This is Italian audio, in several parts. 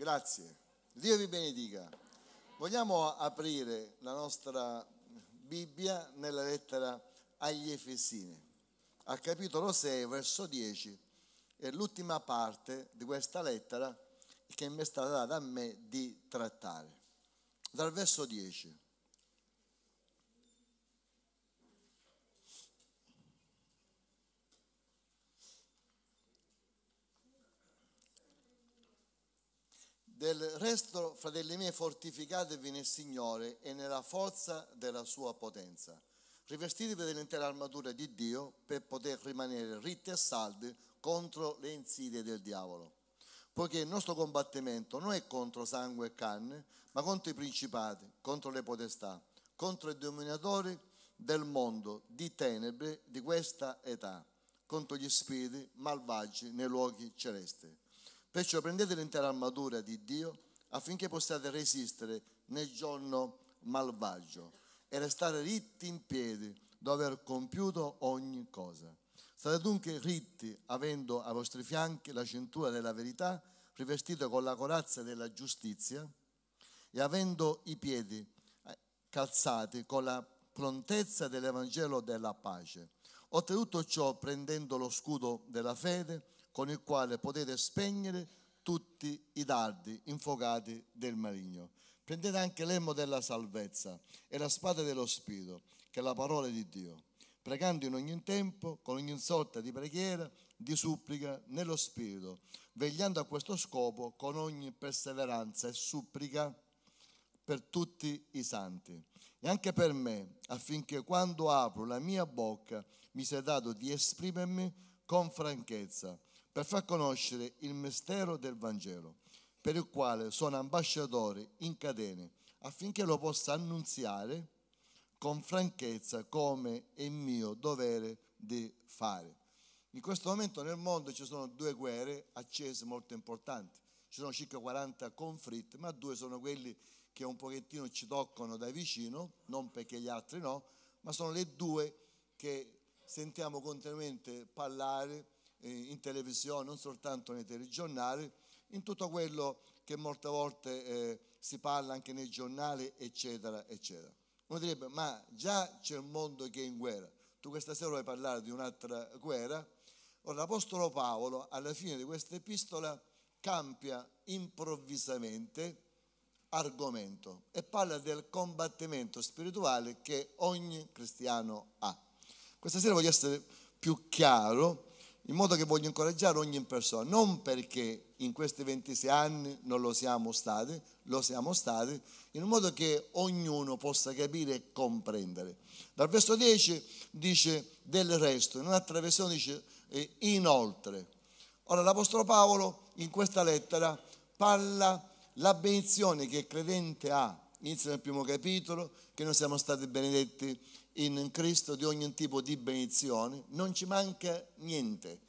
Grazie. Dio vi benedica. Vogliamo aprire la nostra Bibbia nella lettera agli Efesini, al capitolo 6, verso 10. È l'ultima parte di questa lettera che mi è stata data a me di trattare. Dal verso 10. Del resto, fratelli miei, fortificatevi nel Signore e nella forza della sua potenza. Rivestitevi dell'intera armatura di Dio per poter rimanere ritti e saldi contro le insidie del diavolo. Poiché il nostro combattimento non è contro sangue e carne, ma contro i principati, contro le potestà, contro i dominatori del mondo di tenebre di questa età, contro gli spiriti malvagi nei luoghi celesti. Perciò prendete l'intera armatura di Dio affinché possiate resistere nel giorno malvagio e restare ritti in piedi dopo aver compiuto ogni cosa. State dunque ritti, avendo ai vostri fianchi la cintura della verità, rivestita con la corazza della giustizia e avendo i piedi eh, calzati con la prontezza dell'Evangelo della pace. Oltretutto ciò prendendo lo scudo della fede con il quale potete spegnere tutti i dardi infuocati del maligno. Prendete anche l'elmo della salvezza e la spada dello Spirito, che è la parola di Dio, pregando in ogni tempo, con ogni sorta di preghiera, di supplica nello Spirito, vegliando a questo scopo con ogni perseveranza e supplica per tutti i santi e anche per me, affinché quando apro la mia bocca mi sia dato di esprimermi con franchezza per far conoscere il mistero del Vangelo, per il quale sono ambasciatore in catene, affinché lo possa annunziare con franchezza come è mio dovere di fare. In questo momento nel mondo ci sono due guerre accese molto importanti, ci sono circa 40 conflitti, ma due sono quelli che un pochettino ci toccano da vicino, non perché gli altri no, ma sono le due che sentiamo continuamente parlare in televisione, non soltanto nei telegiornali, in tutto quello che molte volte eh, si parla anche nei giornali, eccetera, eccetera. Uno direbbe, ma già c'è un mondo che è in guerra, tu questa sera vuoi parlare di un'altra guerra? Ora, l'Apostolo Paolo, alla fine di questa epistola, cambia improvvisamente argomento e parla del combattimento spirituale che ogni cristiano ha. Questa sera voglio essere più chiaro in modo che voglio incoraggiare ogni persona, non perché in questi 26 anni non lo siamo stati, lo siamo stati, in modo che ognuno possa capire e comprendere. Dal verso 10 dice del resto, in un'altra versione dice eh, inoltre. Ora l'Apostolo Paolo in questa lettera parla la benedizione che il credente ha, inizia nel primo capitolo, che noi siamo stati benedetti in Cristo di ogni tipo di benedizione, non ci manca niente.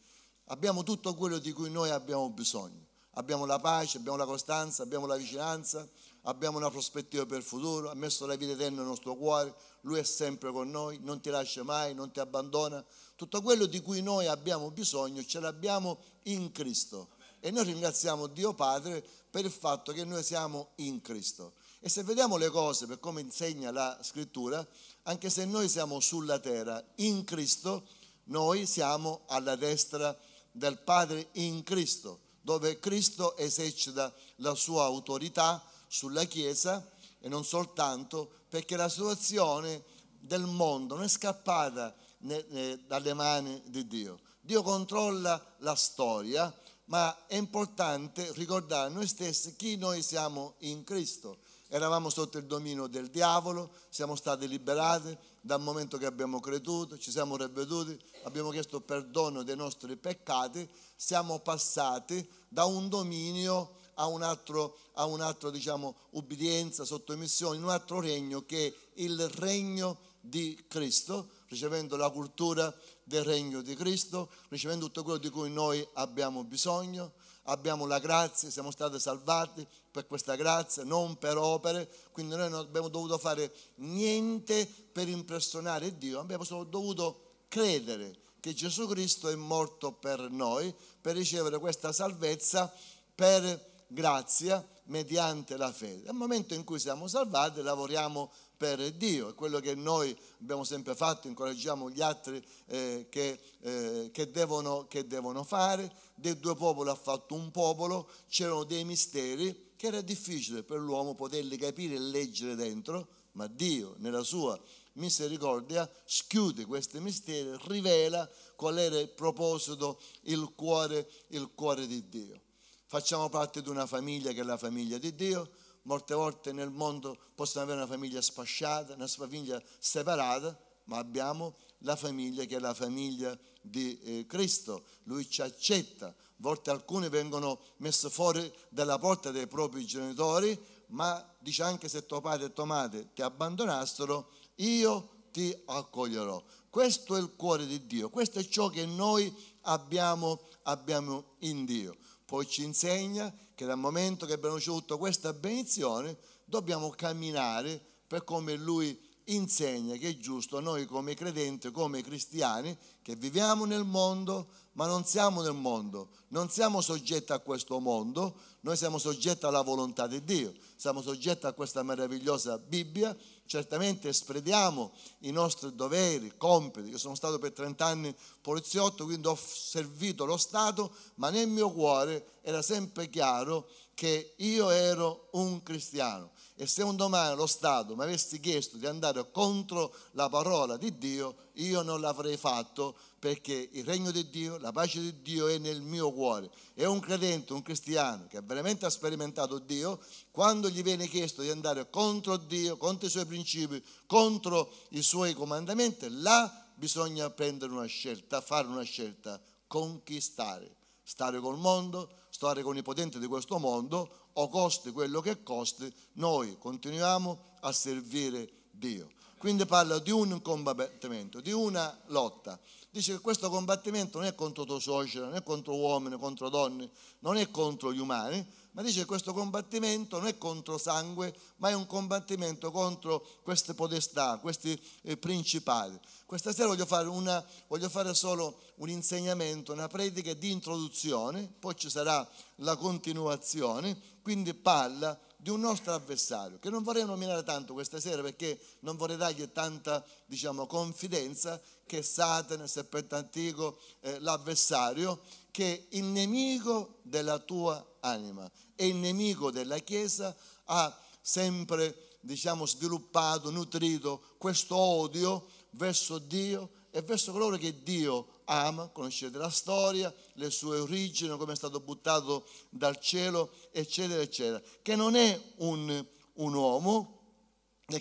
Abbiamo tutto quello di cui noi abbiamo bisogno. Abbiamo la pace, abbiamo la costanza, abbiamo la vicinanza, abbiamo una prospettiva per il futuro, ha messo la vita eterna nel nostro cuore, Lui è sempre con noi, non ti lascia mai, non ti abbandona. Tutto quello di cui noi abbiamo bisogno ce l'abbiamo in Cristo. E noi ringraziamo Dio Padre per il fatto che noi siamo in Cristo. E se vediamo le cose per come insegna la scrittura, anche se noi siamo sulla terra in Cristo, noi siamo alla destra del Padre in Cristo, dove Cristo esercita la sua autorità sulla Chiesa e non soltanto perché la situazione del mondo non è scappata dalle mani di Dio. Dio controlla la storia, ma è importante ricordare noi stessi chi noi siamo in Cristo eravamo sotto il dominio del diavolo, siamo stati liberati dal momento che abbiamo creduto, ci siamo ravveduti, abbiamo chiesto perdono dei nostri peccati, siamo passati da un dominio a un altro, a un altro diciamo, ubbidienza, sottomissione, in un altro regno che è il regno di Cristo, ricevendo la cultura del regno di Cristo, ricevendo tutto quello di cui noi abbiamo bisogno, abbiamo la grazia, siamo stati salvati per questa grazia, non per opere, quindi noi non abbiamo dovuto fare niente per impressionare Dio, abbiamo solo dovuto credere che Gesù Cristo è morto per noi, per ricevere questa salvezza, per grazia mediante la fede. Nel momento in cui siamo salvati lavoriamo per Dio, è quello che noi abbiamo sempre fatto, incoraggiamo gli altri eh, che, eh, che, devono, che devono fare, dei due popoli ha fatto un popolo, c'erano dei misteri che era difficile per l'uomo poterli capire e leggere dentro, ma Dio nella sua misericordia schiude questi misteri, rivela qual era il proposito, il cuore, il cuore di Dio. Facciamo parte di una famiglia che è la famiglia di Dio, molte volte nel mondo possiamo avere una famiglia spasciata, una famiglia separata, ma abbiamo la famiglia che è la famiglia di eh, Cristo. Lui ci accetta. A volte alcuni vengono messi fuori dalla porta dei propri genitori, ma dice anche se tuo padre e tua madre ti abbandonassero, io ti accoglierò. Questo è il cuore di Dio, questo è ciò che noi abbiamo, abbiamo in Dio. Poi ci insegna che dal momento che abbiamo ricevuto questa benedizione dobbiamo camminare per come Lui insegna che è giusto noi come credenti, come cristiani, che viviamo nel mondo, ma non siamo nel mondo, non siamo soggetti a questo mondo, noi siamo soggetti alla volontà di Dio, siamo soggetti a questa meravigliosa Bibbia, certamente esprediamo i nostri doveri, compiti. Io sono stato per 30 anni poliziotto, quindi ho servito lo Stato, ma nel mio cuore era sempre chiaro che io ero un cristiano e se un domani lo Stato mi avesse chiesto di andare contro la parola di Dio, io non l'avrei fatto perché il regno di Dio, la pace di Dio è nel mio cuore. E un credente, un cristiano che veramente ha sperimentato Dio, quando gli viene chiesto di andare contro Dio, contro i suoi principi, contro i suoi comandamenti, là bisogna prendere una scelta, fare una scelta, conquistare, stare col mondo, stare con i potenti di questo mondo o costi quello che costi, noi continuiamo a servire Dio. Quindi parla di un combattimento, di una lotta. Dice che questo combattimento non è contro tuo suocero, non è contro uomini, contro donne, non è contro gli umani, ma dice che questo combattimento non è contro sangue, ma è un combattimento contro queste podestà, questi eh, principati. Questa sera voglio fare, una, voglio fare solo un insegnamento, una predica di introduzione, poi ci sarà la continuazione, quindi parla di un nostro avversario, che non vorrei nominare tanto questa sera perché non vorrei dargli tanta diciamo, confidenza, che Satana, il serpente antico, eh, l'avversario, che è il nemico della tua anima, è il nemico della Chiesa, ha sempre diciamo, sviluppato, nutrito questo odio verso Dio e verso coloro che Dio ama, conoscete la storia, le sue origini, come è stato buttato dal cielo, eccetera, eccetera, che non è un, un uomo,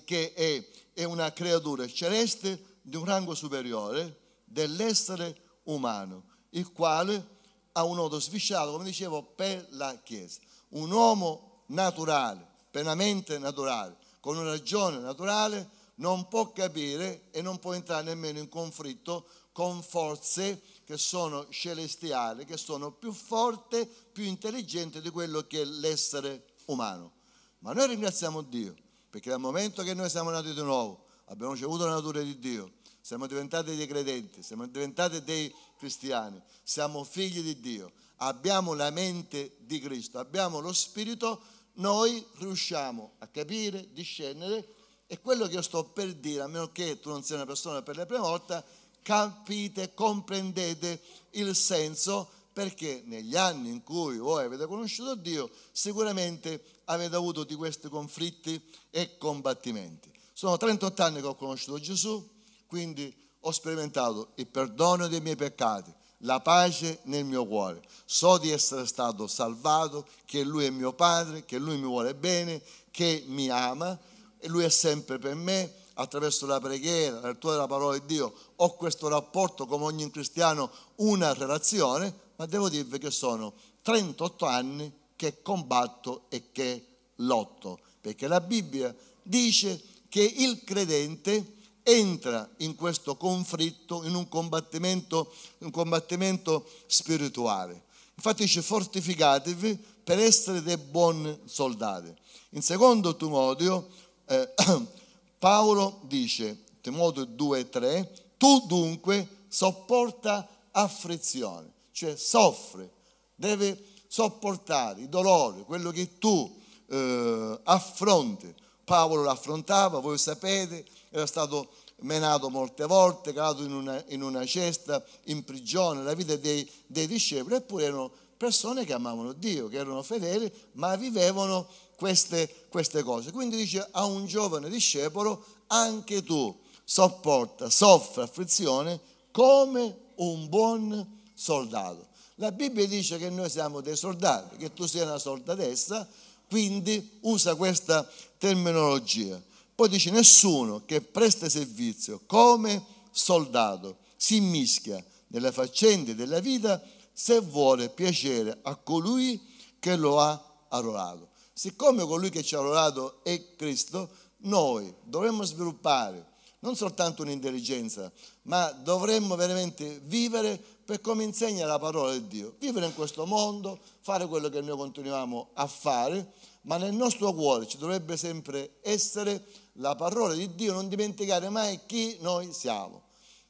che è, è una creatura celeste di un rango superiore dell'essere umano, il quale ha un nodo svisciato, come dicevo, per la Chiesa. Un uomo naturale, pienamente naturale, con una ragione naturale, non può capire e non può entrare nemmeno in conflitto con forze che sono celestiali, che sono più forti, più intelligenti di quello che è l'essere umano. Ma noi ringraziamo Dio, perché dal momento che noi siamo nati di nuovo, abbiamo ricevuto la natura di Dio, siamo diventati dei credenti, siamo diventati dei cristiani, siamo figli di Dio, abbiamo la mente di Cristo, abbiamo lo Spirito, noi riusciamo a capire, discernere e quello che io sto per dire, a meno che tu non sia una persona per la prima volta, capite, comprendete il senso perché negli anni in cui voi avete conosciuto Dio sicuramente avete avuto di questi conflitti e combattimenti. Sono 38 anni che ho conosciuto Gesù, quindi ho sperimentato il perdono dei miei peccati, la pace nel mio cuore. So di essere stato salvato, che Lui è mio Padre, che Lui mi vuole bene, che mi ama e Lui è sempre per me attraverso la preghiera, la lettura della parola di Dio, ho questo rapporto come ogni cristiano, una relazione, ma devo dirvi che sono 38 anni che combatto e che lotto, perché la Bibbia dice che il credente entra in questo conflitto, in un combattimento, un combattimento spirituale. Infatti dice fortificatevi per essere dei buoni soldati. In secondo Timodio eh, Paolo dice, Timoteo 2,3, tu dunque sopporta afflizione, cioè soffre, deve sopportare i dolori, quello che tu eh, affronti. Paolo l'affrontava, voi sapete, era stato menato molte volte, calato in una, in una cesta, in prigione, la vita dei, dei discepoli, eppure erano persone che amavano Dio, che erano fedeli, ma vivevano queste, queste cose. Quindi dice a un giovane discepolo, anche tu sopporta, soffre afflizione come un buon soldato. La Bibbia dice che noi siamo dei soldati, che tu sia una soldatessa, quindi usa questa terminologia. Poi dice nessuno che presta servizio come soldato si mischia nelle faccende della vita se vuole piacere a colui che lo ha arruolato. Siccome colui che ci ha arruolato è Cristo, noi dovremmo sviluppare non soltanto un'intelligenza, ma dovremmo veramente vivere per come insegna la parola di Dio. Vivere in questo mondo, fare quello che noi continuiamo a fare, ma nel nostro cuore ci dovrebbe sempre essere la parola di Dio, non dimenticare mai chi noi siamo.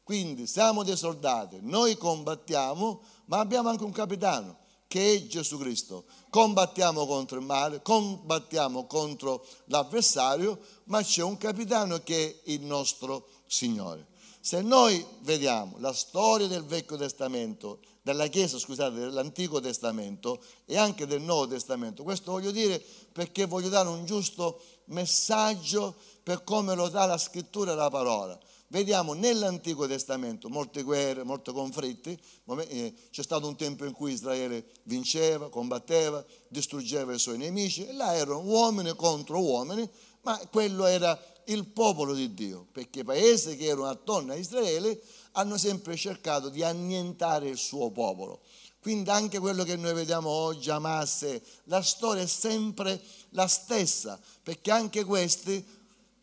Quindi siamo dei soldati, noi combattiamo, ma abbiamo anche un capitano che è Gesù Cristo. Combattiamo contro il male, combattiamo contro l'avversario, ma c'è un capitano che è il nostro Signore. Se noi vediamo la storia del Vecchio Testamento, della Chiesa, scusate, dell'Antico Testamento e anche del Nuovo Testamento, questo voglio dire perché voglio dare un giusto messaggio per come lo dà la scrittura e la parola. Vediamo nell'Antico Testamento molte guerre, molti conflitti, eh, c'è stato un tempo in cui Israele vinceva, combatteva, distruggeva i suoi nemici, e là erano uomini contro uomini, ma quello era il popolo di Dio, perché i paesi che erano attorno a Israele hanno sempre cercato di annientare il suo popolo. Quindi anche quello che noi vediamo oggi, Hamas, la storia è sempre la stessa, perché anche questi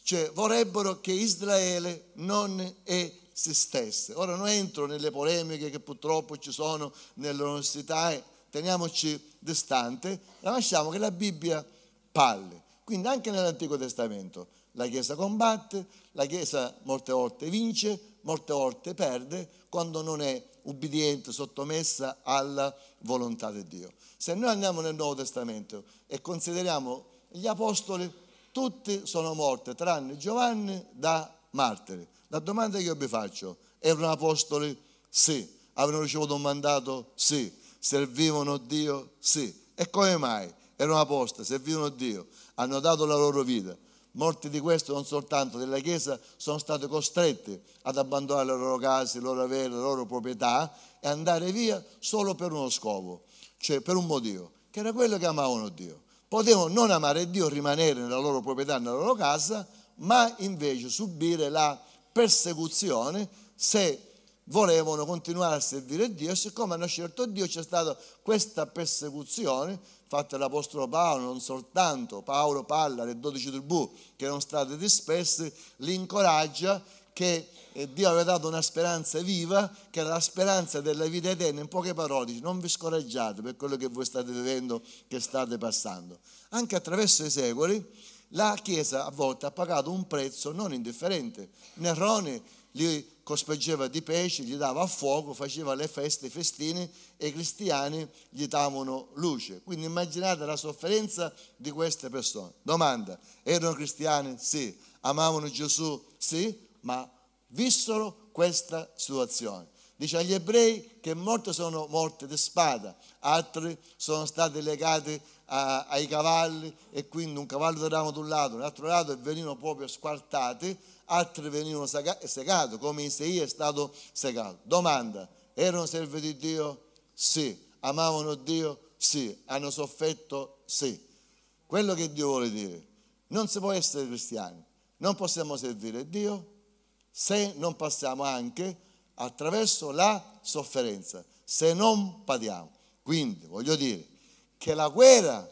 cioè vorrebbero che Israele non esistesse. Ora non entro nelle polemiche che purtroppo ci sono nelle università, eh, teniamoci distante, lasciamo che la Bibbia parli. Quindi anche nell'Antico Testamento la Chiesa combatte, la Chiesa molte volte vince, molte volte perde quando non è ubbidiente, sottomessa alla volontà di Dio. Se noi andiamo nel Nuovo Testamento e consideriamo gli apostoli, tutti sono morti, tranne Giovanni da martiri. La domanda che io vi faccio, erano apostoli? Sì. Avevano ricevuto un mandato? Sì. Servivano Dio? Sì. E come mai? Erano apostoli, servivano Dio, hanno dato la loro vita. Molti di questi, non soltanto della Chiesa, sono stati costretti ad abbandonare le loro case, i loro averi, le loro proprietà e andare via solo per uno scopo, cioè per un motivo, che era quello che amavano Dio potevano non amare Dio, rimanere nella loro proprietà, nella loro casa, ma invece subire la persecuzione se volevano continuare a servire Dio. E siccome hanno scelto Dio c'è stata questa persecuzione fatta dall'Apostolo Paolo, non soltanto Paolo parla delle dodici tribù che erano state disperse, li incoraggia che eh, Dio aveva dato una speranza viva, che era la speranza della vita eterna. In poche parole, non vi scoraggiate per quello che voi state vivendo, che state passando. Anche attraverso i secoli, la Chiesa a volte ha pagato un prezzo non indifferente. Nerone li cospengeva di pesce, gli dava fuoco, faceva le feste, i festini e i cristiani gli davano luce. Quindi immaginate la sofferenza di queste persone. Domanda, erano cristiani? Sì. Amavano Gesù? Sì ma vissero questa situazione. Dice agli ebrei che molti sono morti di spada, altri sono stati legati a, ai cavalli e quindi un cavallo di ramo da un lato, un altro lato e venivano proprio squartati, altri venivano segati, come Isaia è stato segato. Domanda, erano servi di Dio? Sì. Amavano Dio? Sì. Hanno sofferto? Sì. Quello che Dio vuole dire, non si può essere cristiani, non possiamo servire Dio se non passiamo anche attraverso la sofferenza, se non padiamo. Quindi voglio dire che la guerra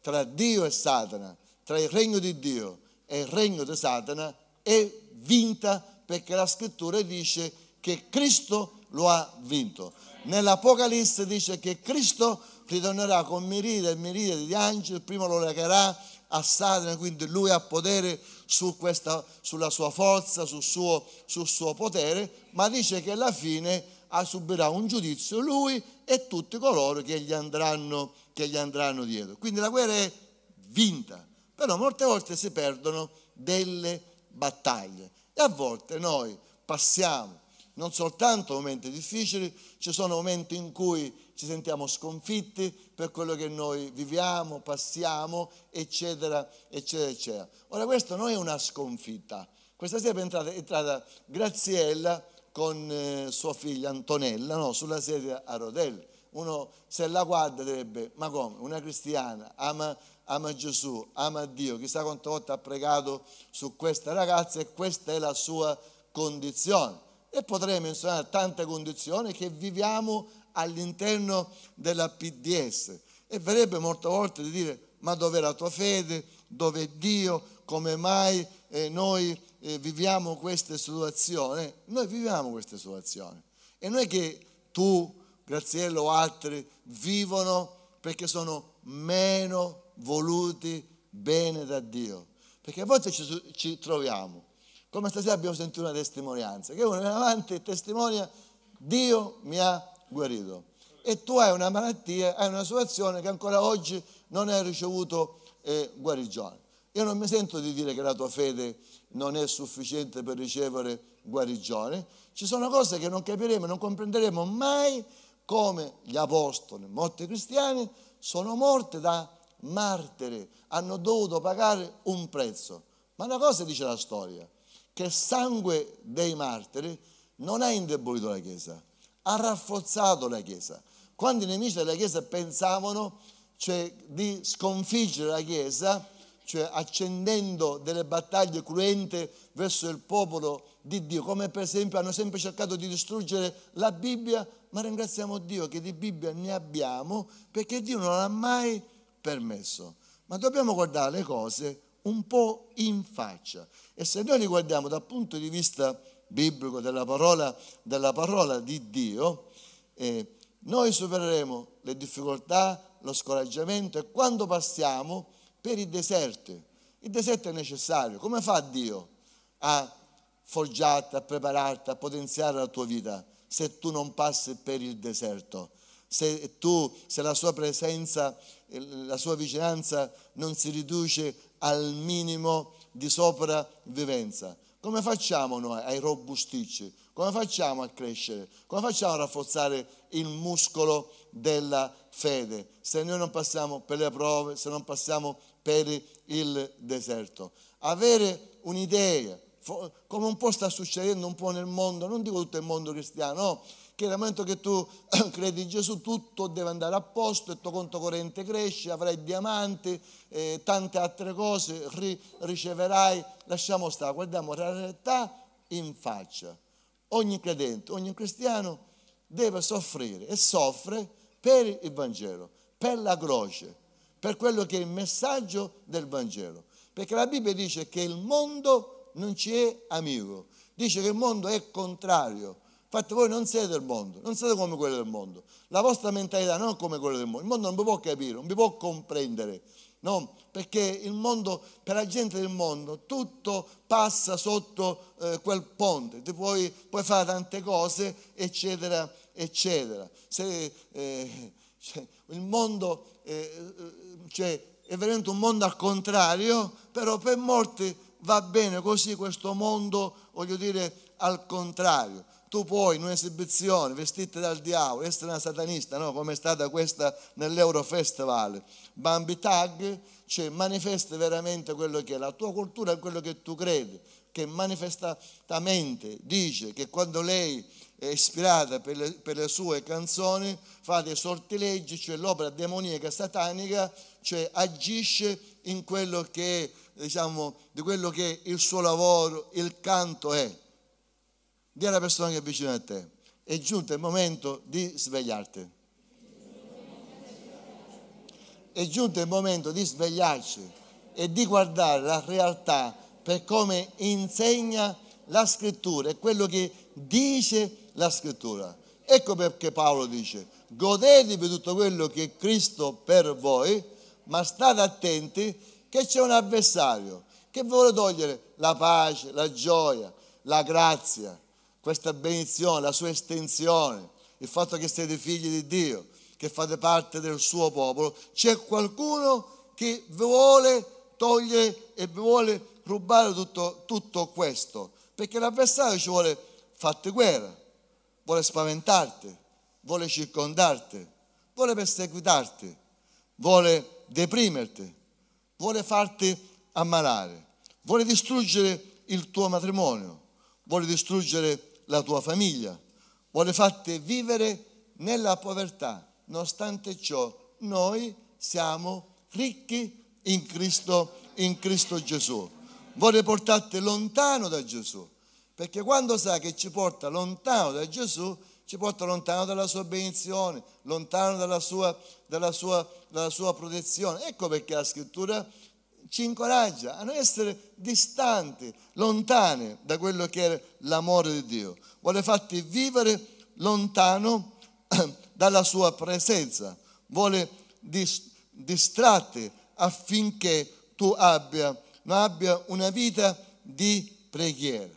tra Dio e Satana, tra il regno di Dio e il regno di Satana è vinta perché la scrittura dice che Cristo lo ha vinto. Nell'Apocalisse dice che Cristo ritornerà con miride e miride di angeli, prima lo legherà a Satana, quindi lui ha potere su questa, sulla sua forza, sul suo, sul suo potere, ma dice che alla fine subirà un giudizio lui e tutti coloro che gli andranno, che gli andranno dietro. Quindi la guerra è vinta, però molte volte si perdono delle battaglie e a volte noi passiamo non soltanto momenti difficili, ci sono momenti in cui ci sentiamo sconfitti per quello che noi viviamo, passiamo, eccetera, eccetera, eccetera. Ora questo non è una sconfitta. Questa sera è entrata, è entrata Graziella con eh, sua figlia Antonella no? sulla sedia a rotelle. Uno se la guarda direbbe, ma come? Una cristiana ama, ama Gesù, ama Dio, chissà quante volte ha pregato su questa ragazza e questa è la sua condizione. E potremmo menzionare tante condizioni che viviamo all'interno della PDS. E verrebbe molte volte di dire, ma dov'è la tua fede? Dov'è Dio? Come mai eh, noi eh, viviamo queste situazioni? Noi viviamo queste situazioni. E non è che tu, Graziello o altri vivono perché sono meno voluti bene da Dio. Perché a volte ci, ci troviamo, come stasera abbiamo sentito una testimonianza, che uno viene avanti e testimonia, Dio mi ha guarito. E tu hai una malattia, hai una situazione che ancora oggi non hai ricevuto eh, guarigione. Io non mi sento di dire che la tua fede non è sufficiente per ricevere guarigione. Ci sono cose che non capiremo, non comprenderemo mai come gli apostoli, molti cristiani, sono morti da martiri, hanno dovuto pagare un prezzo. Ma una cosa dice la storia, che il sangue dei martiri non ha indebolito la Chiesa, ha rafforzato la Chiesa. Quando i nemici della Chiesa pensavano cioè, di sconfiggere la Chiesa, cioè accendendo delle battaglie cruente verso il popolo di Dio, come per esempio hanno sempre cercato di distruggere la Bibbia, ma ringraziamo Dio che di Bibbia ne abbiamo perché Dio non l'ha mai permesso. Ma dobbiamo guardare le cose un po' in faccia. E se noi li guardiamo dal punto di vista biblico della parola, della parola di Dio, eh, noi supereremo le difficoltà, lo scoraggiamento e quando passiamo per i deserti. Il deserto è necessario. Come fa Dio a forgiarti, a prepararti, a potenziare la tua vita se tu non passi per il deserto? Se tu, se la sua presenza, la sua vicinanza non si riduce al minimo di sopravvivenza. Come facciamo noi a irrobustirci? Come facciamo a crescere? Come facciamo a rafforzare il muscolo della fede se noi non passiamo per le prove, se non passiamo per il deserto? Avere un'idea, come un po' sta succedendo un po' nel mondo, non dico tutto il mondo cristiano, no, che nel momento che tu credi in Gesù tutto deve andare a posto, il tuo conto corrente cresce, avrai diamanti, eh, tante altre cose, ri, riceverai, lasciamo stare, guardiamo la realtà in faccia. Ogni credente, ogni cristiano deve soffrire e soffre per il Vangelo, per la croce, per quello che è il messaggio del Vangelo. Perché la Bibbia dice che il mondo non ci è amico, dice che il mondo è contrario Infatti voi non siete del mondo, non siete come quelli del mondo. La vostra mentalità non è come quella del mondo. Il mondo non vi può capire, non vi può comprendere. No? Perché il mondo, per la gente del mondo, tutto passa sotto eh, quel ponte. Tu puoi, puoi, fare tante cose, eccetera, eccetera. Se, eh, cioè, il mondo eh, eh, cioè, è veramente un mondo al contrario, però per molti va bene così questo mondo, voglio dire, al contrario tu puoi in un'esibizione vestirti dal diavolo, essere una satanista, no? come è stata questa nell'Eurofestival, Bambi Tag, cioè manifesta veramente quello che è la tua cultura e quello che tu credi, che manifestamente dice che quando lei è ispirata per le, per le sue canzoni fa dei sortileggi, cioè l'opera demoniaca satanica, cioè agisce in quello che diciamo, di quello che il suo lavoro, il canto è. Dì alla persona che è vicino a te, è giunto il momento di svegliarti. È giunto il momento di svegliarci e di guardare la realtà per come insegna la scrittura e quello che dice la scrittura. Ecco perché Paolo dice, godetevi tutto quello che è Cristo per voi, ma state attenti che c'è un avversario che vuole togliere la pace, la gioia, la grazia, questa benedizione, la sua estensione, il fatto che siete figli di Dio, che fate parte del suo popolo, c'è qualcuno che vuole togliere e vuole rubare tutto, tutto questo, perché l'avversario ci vuole farti guerra, vuole spaventarti, vuole circondarti, vuole perseguitarti, vuole deprimerti, vuole farti ammalare, vuole distruggere il tuo matrimonio, vuole distruggere la tua famiglia, vuole farti vivere nella povertà. Nonostante ciò, noi siamo ricchi in Cristo, in Cristo Gesù. Vuole portarti lontano da Gesù, perché quando sa che ci porta lontano da Gesù, ci porta lontano dalla sua benedizione, lontano dalla sua, dalla sua, dalla sua protezione. Ecco perché la scrittura ci incoraggia a non essere distanti, lontani da quello che è l'amore di Dio. Vuole farti vivere lontano dalla sua presenza, vuole distratti affinché tu abbia, abbia una vita di preghiera.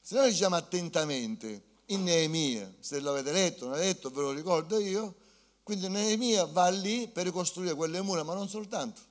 Se noi diciamo attentamente in Neemia, se l'avete letto, non l'avete letto, ve lo ricordo io, quindi Neemia va lì per ricostruire quelle mura, ma non soltanto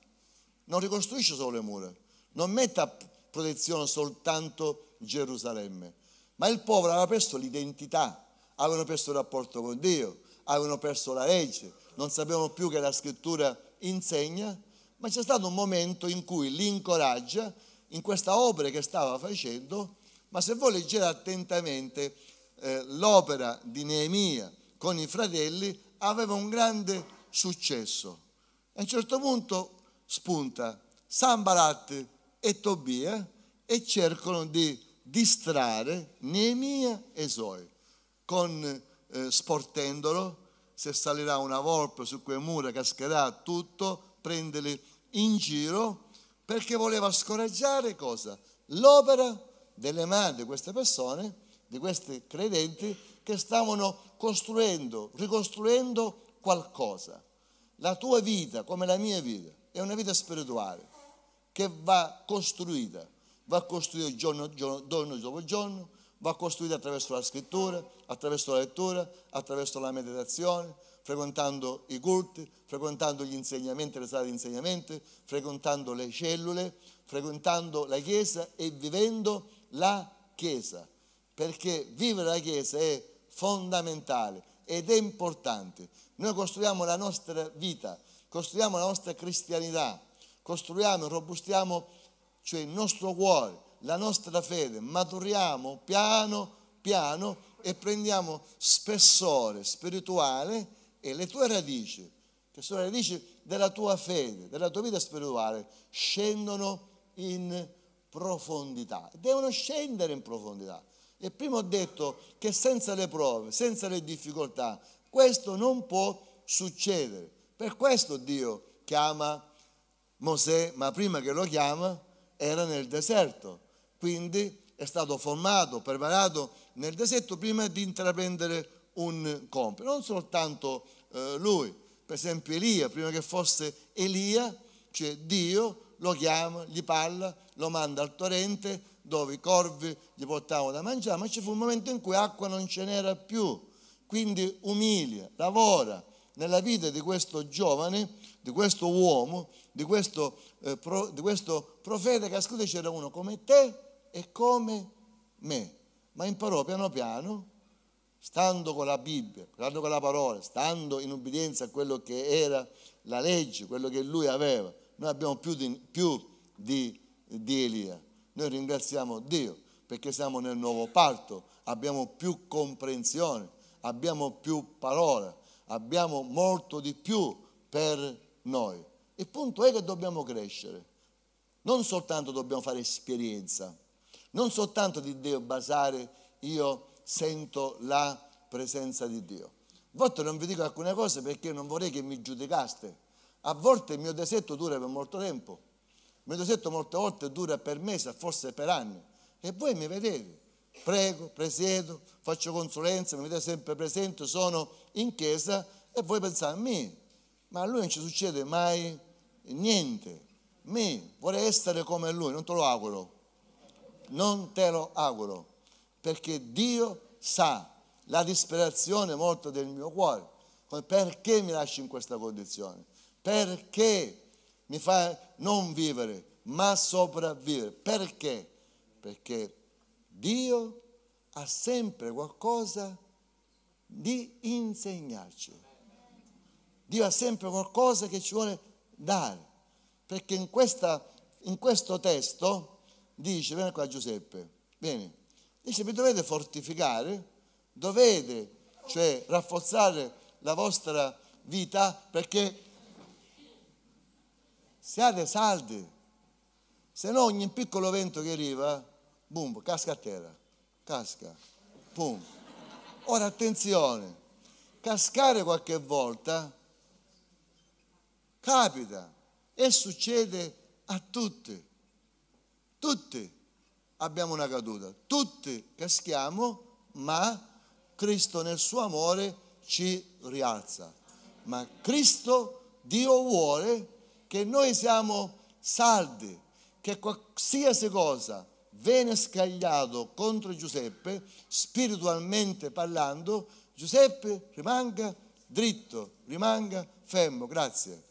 non ricostruisce solo le mura, non mette a protezione soltanto Gerusalemme, ma il popolo aveva perso l'identità, avevano perso il rapporto con Dio, avevano perso la legge, non sapevano più che la scrittura insegna, ma c'è stato un momento in cui li incoraggia in questa opera che stava facendo, ma se voi leggete attentamente eh, l'opera di Neemia con i fratelli, aveva un grande successo. A un certo punto spunta Sambalat e Tobia e cercano di distrarre Neemia e Zoe. Con eh, sportendolo se salirà una volpe su quelle mura cascherà tutto prendeli in giro perché voleva scoraggiare cosa? l'opera delle mani di queste persone di questi credenti che stavano costruendo ricostruendo qualcosa. La tua vita come la mia vita è una vita spirituale che va costruita, va costruita giorno, giorno, dopo giorno, va costruita attraverso la scrittura, attraverso la lettura, attraverso la meditazione, frequentando i culti, frequentando gli insegnamenti, le sale di insegnamento, frequentando le cellule, frequentando la Chiesa e vivendo la Chiesa. Perché vivere la Chiesa è fondamentale ed è importante. Noi costruiamo la nostra vita costruiamo la nostra cristianità, costruiamo e robustiamo cioè il nostro cuore, la nostra fede, maturiamo piano piano e prendiamo spessore spirituale e le tue radici, che sono le radici della tua fede, della tua vita spirituale, scendono in profondità. Devono scendere in profondità. E prima ho detto che senza le prove, senza le difficoltà, questo non può succedere. Per questo Dio chiama Mosè, ma prima che lo chiama era nel deserto. Quindi è stato formato, preparato nel deserto prima di intraprendere un compito. Non soltanto eh, lui, per esempio Elia, prima che fosse Elia, cioè Dio lo chiama, gli parla, lo manda al torrente dove i corvi gli portavano da mangiare, ma ci fu un momento in cui acqua non ce n'era più. Quindi umilia, lavora, nella vita di questo giovane, di questo uomo, di questo, eh, pro, di questo profeta che scritto c'era uno come te e come me, ma imparò piano piano, stando con la Bibbia, stando con la parola, stando in ubbidienza a quello che era la legge, quello che lui aveva. Noi abbiamo più di, più di, di Elia. Noi ringraziamo Dio perché siamo nel nuovo parto, abbiamo più comprensione, abbiamo più parola abbiamo molto di più per noi. Il punto è che dobbiamo crescere. Non soltanto dobbiamo fare esperienza, non soltanto di Dio basare io sento la presenza di Dio. A volte non vi dico alcune cose perché non vorrei che mi giudicaste. A volte il mio desetto dura per molto tempo. Il mio desetto molte volte dura per mesi, forse per anni. E voi mi vedete prego, presiedo, faccio consulenza, mi vedete sempre presente, sono in chiesa e voi pensate me, ma a lui non ci succede mai niente. Me, vorrei essere come lui, non te lo auguro, non te lo auguro, perché Dio sa la disperazione molto del mio cuore. Perché mi lasci in questa condizione? Perché mi fai non vivere, ma sopravvivere? Perché? Perché Dio ha sempre qualcosa di insegnarci. Dio ha sempre qualcosa che ci vuole dare. Perché in, questa, in questo testo dice, vieni qua Giuseppe, vieni, dice vi dovete fortificare, dovete cioè rafforzare la vostra vita perché siate saldi, se no ogni piccolo vento che arriva, boom, casca a terra, casca, boom. Ora attenzione, cascare qualche volta capita e succede a tutti, tutti. Abbiamo una caduta, tutti caschiamo, ma Cristo nel suo amore ci rialza. Ma Cristo, Dio vuole che noi siamo saldi, che qualsiasi cosa viene scagliato contro Giuseppe, spiritualmente parlando, Giuseppe rimanga dritto, rimanga fermo. Grazie.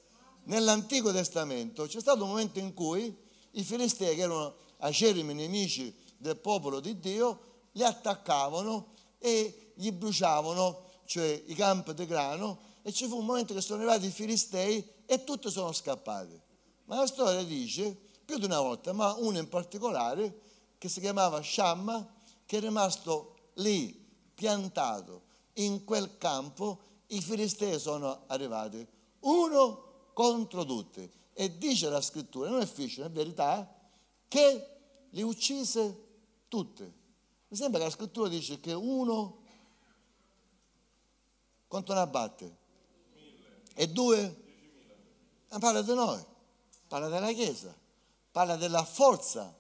Nell'Antico Testamento c'è stato un momento in cui i filistei, che erano acerimi nemici del popolo di Dio, li attaccavano e gli bruciavano, cioè i campi di grano, e ci fu un momento che sono arrivati i filistei e tutti sono scappati. Ma la storia dice, più di una volta, ma uno in particolare, che si chiamava Shamma, che è rimasto lì, piantato, in quel campo, i filistei sono arrivati, uno contro tutti. E dice la scrittura, non è fiction, è verità, che li uccise tutte. Mi sembra che la scrittura dice che uno quanto ne abbatte? E due? Parla di noi, parla della Chiesa, parla della forza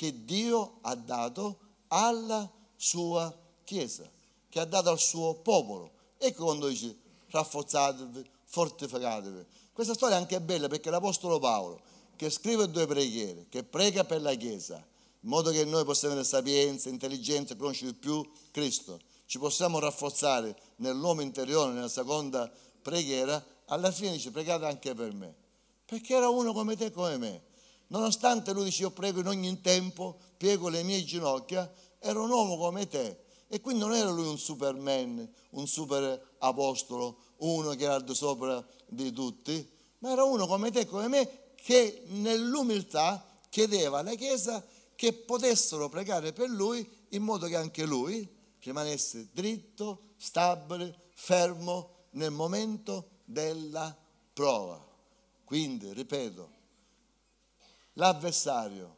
che Dio ha dato alla sua Chiesa, che ha dato al suo popolo. Ecco quando dice rafforzatevi, fortificatevi. Questa storia è anche bella perché l'Apostolo Paolo, che scrive due preghiere, che prega per la Chiesa, in modo che noi possiamo avere sapienza, intelligenza, conoscere più Cristo, ci possiamo rafforzare nell'uomo interiore, nella seconda preghiera, alla fine dice pregate anche per me, perché era uno come te e come me Nonostante lui dice io prego in ogni tempo, piego le mie ginocchia, era un uomo come te. E quindi non era lui un superman, un super apostolo, uno che era al di sopra di tutti, ma era uno come te come me che nell'umiltà chiedeva alla Chiesa che potessero pregare per lui in modo che anche lui rimanesse dritto, stabile, fermo nel momento della prova. Quindi, ripeto, l'avversario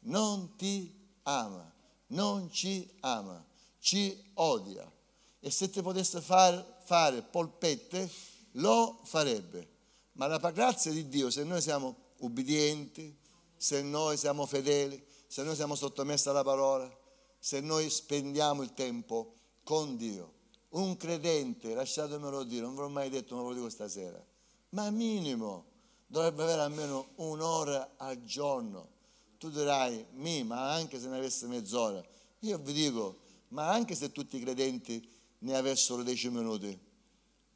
non ti ama, non ci ama, ci odia. E se ti potesse far, fare polpette, lo farebbe. Ma la grazia di Dio, se noi siamo ubbidienti, se noi siamo fedeli, se noi siamo sottomessi alla parola, se noi spendiamo il tempo con Dio. Un credente, lasciatemelo dire, non ve l'ho mai detto, ma ve lo dico stasera, ma minimo dovrebbe avere almeno un'ora al giorno. Tu dirai, mi, ma anche se ne avesse mezz'ora. Io vi dico, ma anche se tutti i credenti ne avessero dieci minuti,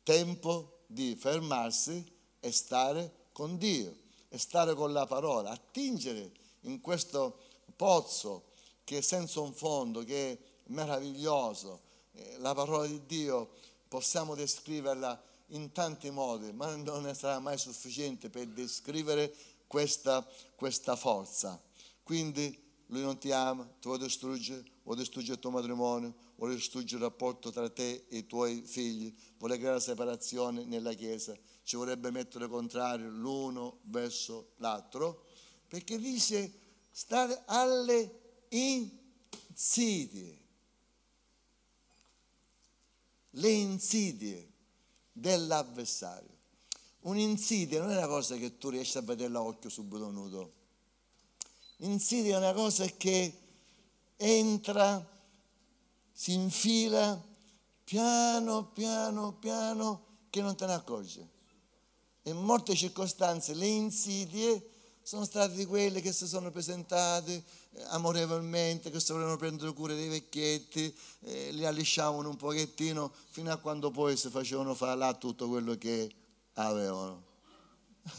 tempo di fermarsi e stare con Dio, e stare con la parola, attingere in questo pozzo che è senza un fondo, che è meraviglioso. Eh, la parola di Dio possiamo descriverla in tanti modi, ma non sarà mai sufficiente per descrivere questa, questa forza. Quindi lui non ti ama, ti vuole distruggere, vuole distruggere il tuo matrimonio, vuole distruggere il rapporto tra te e i tuoi figli, vuole creare separazione nella Chiesa, ci vorrebbe mettere contrario l'uno verso l'altro, perché dice stare alle insidie. Le insidie dell'avversario. Un'insidia non è una cosa che tu riesci a vedere a occhio subito nudo. L'insidia è una cosa che entra, si infila piano, piano, piano, che non te ne accorgi. In molte circostanze le insidie sono stati quelli che si sono presentati eh, amorevolmente, che volevano prendere cura dei vecchietti, eh, li allisciavano un pochettino fino a quando poi si facevano fare là tutto quello che avevano.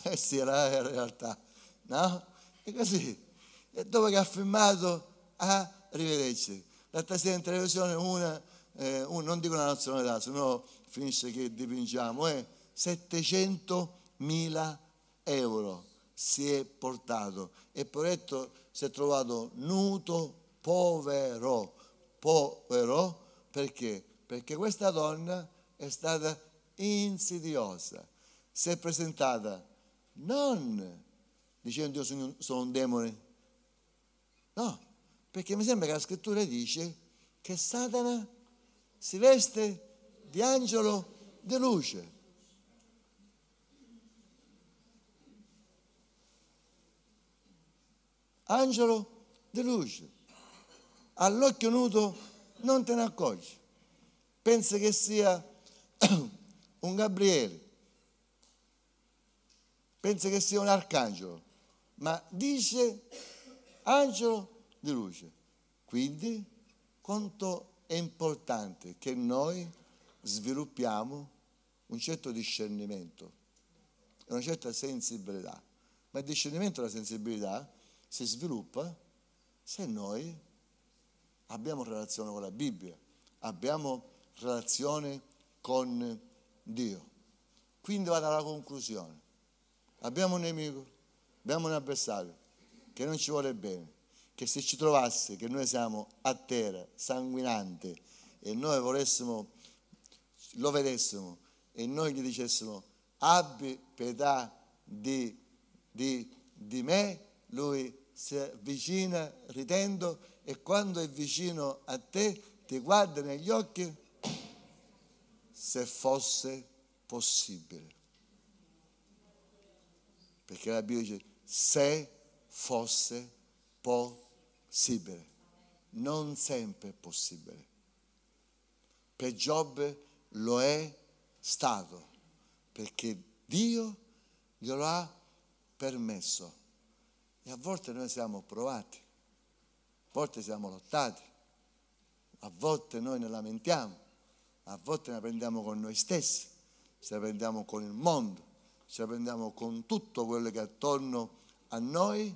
E eh sì, era la realtà, no? E così. E dopo che ha firmato, arrivederci. L'altra sera in televisione una, eh, un, non dico la nazionalità, se no finisce che dipingiamo, è 700 mila euro si è portato e poveretto si è trovato nudo, povero, povero, perché? Perché questa donna è stata insidiosa, si è presentata non dicendo io sono, sono un demone, no, perché mi sembra che la scrittura dice che Satana si veste di angelo di luce. Angelo di luce. All'occhio nudo non te ne accorgi. Pensa che sia un Gabriele. Pensa che sia un arcangelo. Ma dice angelo di luce. Quindi quanto è importante che noi sviluppiamo un certo discernimento una certa sensibilità. Ma il discernimento e la sensibilità si sviluppa se noi abbiamo relazione con la Bibbia, abbiamo relazione con Dio. Quindi vado alla conclusione. Abbiamo un nemico, abbiamo un avversario che non ci vuole bene, che se ci trovasse che noi siamo a terra, sanguinante, e noi volessimo, lo vedessimo, e noi gli dicessimo, abbi pietà di, di, di me, lui si avvicina ridendo e quando è vicino a te ti guarda negli occhi se fosse possibile. Perché la Bibbia dice se fosse possibile. Non sempre è possibile. Per Giobbe lo è stato perché Dio glielo ha permesso. E a volte noi siamo provati, a volte siamo lottati, a volte noi ne lamentiamo, a volte ne prendiamo con noi stessi, ce la prendiamo con il mondo, ce la prendiamo con tutto quello che è attorno a noi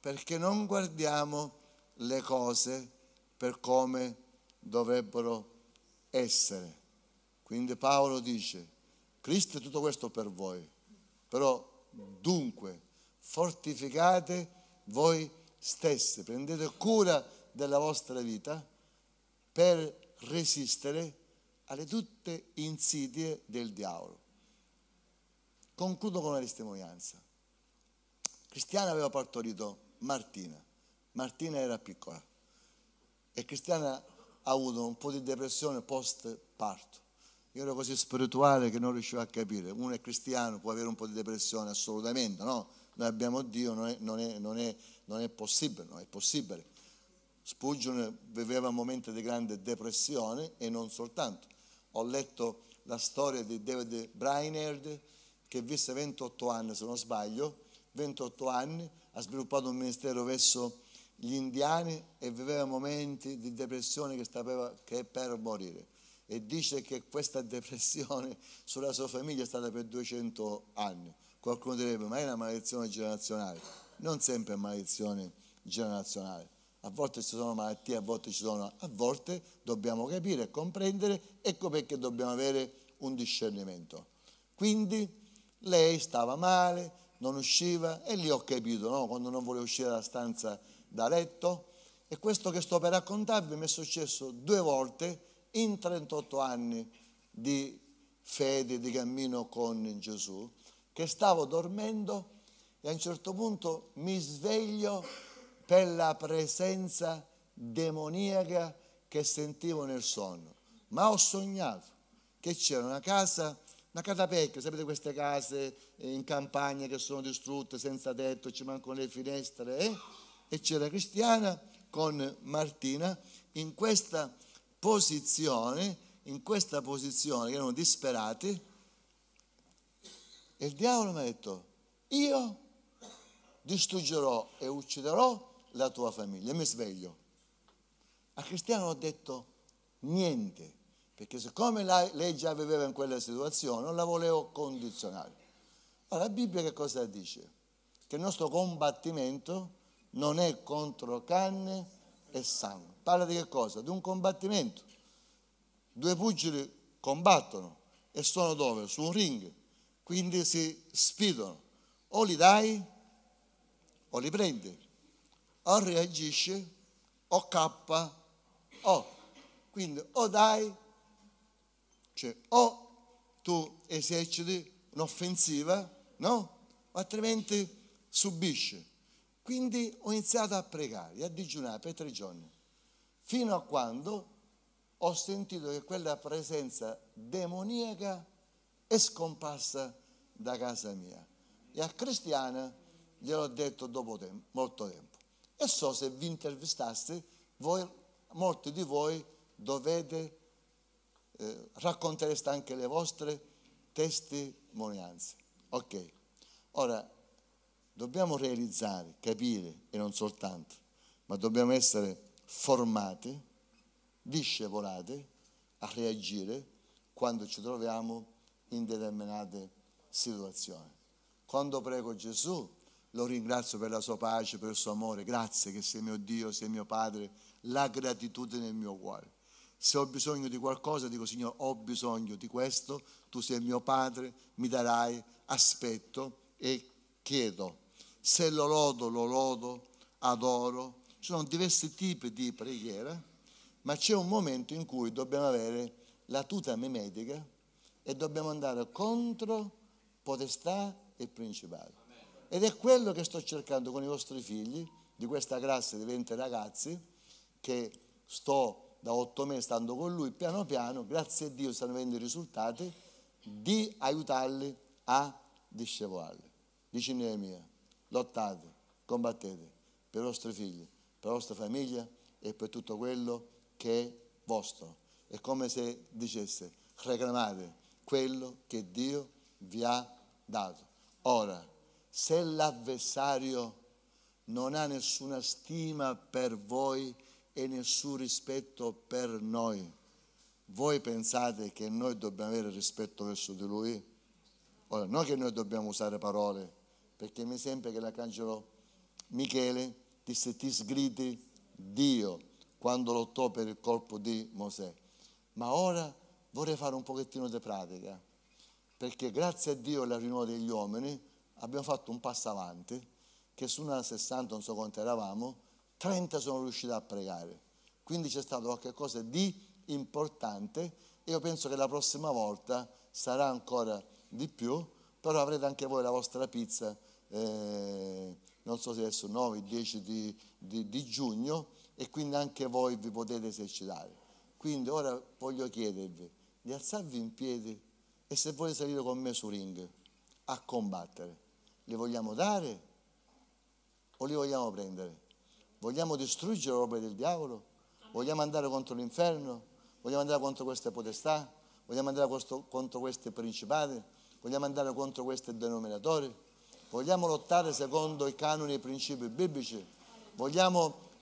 perché non guardiamo le cose per come dovrebbero essere. Quindi Paolo dice, Cristo è tutto questo per voi, però dunque fortificate voi stessi, prendete cura della vostra vita per resistere alle tutte insidie del diavolo. Concludo con una testimonianza. Cristiana aveva partorito Martina. Martina era piccola e Cristiana ha avuto un po' di depressione post parto. Io ero così spirituale che non riuscivo a capire. Uno è cristiano, può avere un po' di depressione, assolutamente, no? Noi abbiamo Dio, non è, non è, non è, non è possibile, non è possibile. Spurgeon viveva momenti di grande depressione e non soltanto. Ho letto la storia di David Brainerd che visse 28 anni, se non sbaglio, 28 anni, ha sviluppato un ministero verso gli indiani e viveva momenti di depressione che stava che per morire. E dice che questa depressione sulla sua famiglia è stata per 200 anni. Qualcuno direbbe, ma è una maledizione generazionale. Non sempre è maledizione generazionale. A volte ci sono malattie, a volte ci sono, a volte dobbiamo capire e comprendere, ecco perché dobbiamo avere un discernimento. Quindi lei stava male, non usciva e lì ho capito, no? quando non voleva uscire dalla stanza da letto. E questo che sto per raccontarvi mi è successo due volte in 38 anni di fede, di cammino con Gesù che stavo dormendo e a un certo punto mi sveglio per la presenza demoniaca che sentivo nel sonno. Ma ho sognato che c'era una casa, una catapecchia, sapete queste case in campagna che sono distrutte senza tetto, ci mancano le finestre, eh? e c'era Cristiana con Martina in questa posizione, in questa posizione, che erano disperati, e il diavolo mi ha detto, io distruggerò e ucciderò la tua famiglia. E mi sveglio. A Cristiano ho detto niente, perché siccome lei già viveva in quella situazione, non la volevo condizionare. Allora, la Bibbia che cosa dice? Che il nostro combattimento non è contro carne e sangue. Parla di che cosa? Di un combattimento. Due pugili combattono e sono dove? Su un ring. Quindi si sfidano. O li dai o li prendi. O reagisci o cappa o. Quindi o dai, cioè o tu eserciti un'offensiva, no? O altrimenti subisci. Quindi ho iniziato a pregare a digiunare per tre giorni, fino a quando ho sentito che quella presenza demoniaca è scomparsa da casa mia. E a Cristiana gliel'ho detto dopo tempo, molto tempo. E so se vi intervistaste, voi, molti di voi dovete, eh, raccontereste anche le vostre testimonianze. Ok, ora dobbiamo realizzare, capire, e non soltanto, ma dobbiamo essere formati discevolate a reagire quando ci troviamo in determinate situazioni. Quando prego Gesù, lo ringrazio per la sua pace, per il suo amore. Grazie che sei mio Dio, sei mio Padre, la gratitudine nel mio cuore. Se ho bisogno di qualcosa, dico Signore, ho bisogno di questo, tu sei mio Padre, mi darai, aspetto e chiedo. Se lo lodo, lo lodo, adoro. Ci sono diversi tipi di preghiera ma c'è un momento in cui dobbiamo avere la tuta mimetica e dobbiamo andare contro potestà e principali. Ed è quello che sto cercando con i vostri figli, di questa classe di 20 ragazzi, che sto da otto mesi stando con lui, piano piano, grazie a Dio stanno avendo i risultati, di aiutarli a discevolarli. Dice Neemia, lottate, combattete per i vostri figli, per la vostra famiglia e per tutto quello che è vostro. È come se dicesse reclamate quello che Dio vi ha dato. Ora, se l'avversario non ha nessuna stima per voi e nessun rispetto per noi, voi pensate che noi dobbiamo avere rispetto verso di lui? Ora, non che noi dobbiamo usare parole, perché mi sembra che l'arcangelo Michele disse ti sgridi Dio quando lottò per il colpo di Mosè. Ma ora vorrei fare un pochettino di pratica, perché grazie a Dio e alla riunione degli uomini abbiamo fatto un passo avanti, che su una 60, non so quanto eravamo, 30 sono riusciti a pregare. Quindi c'è stato qualcosa di importante e io penso che la prossima volta sarà ancora di più, però avrete anche voi la vostra pizza, eh, non so se adesso 9, 10 di, di, di giugno, e quindi anche voi vi potete esercitare. Quindi ora voglio chiedervi di alzarvi in piedi e se volete salire con me su ring a combattere, li vogliamo dare o li vogliamo prendere? Vogliamo distruggere l'opera del diavolo? Vogliamo andare contro l'inferno? Vogliamo andare contro queste potestà? Vogliamo andare contro questi principati? Vogliamo andare contro questi denominatori? Vogliamo lottare secondo i canoni e i principi biblici? Vogliamo